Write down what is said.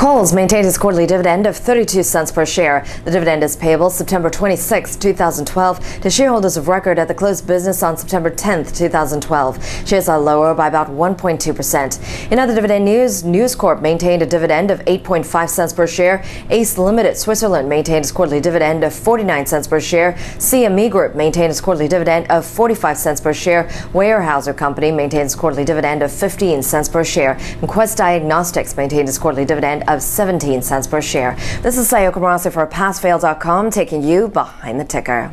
Kohl's maintained its quarterly dividend of 32 cents per share. The dividend is payable September 26, 2012 to shareholders of record at the close business on September 10, 2012. Shares are lower by about 1.2%. In other dividend news, News Corp maintained a dividend of 8.5 cents per share. Ace Limited Switzerland maintained its quarterly dividend of 49 cents per share. CME Group maintained its quarterly dividend of 45 cents per share. Weyerhaeuser Company maintains quarterly dividend of 15 cents per share. And Quest Diagnostics maintained its quarterly dividend of 17 cents per share. This is Sayoko Murase for PassFail.com taking you behind the ticker.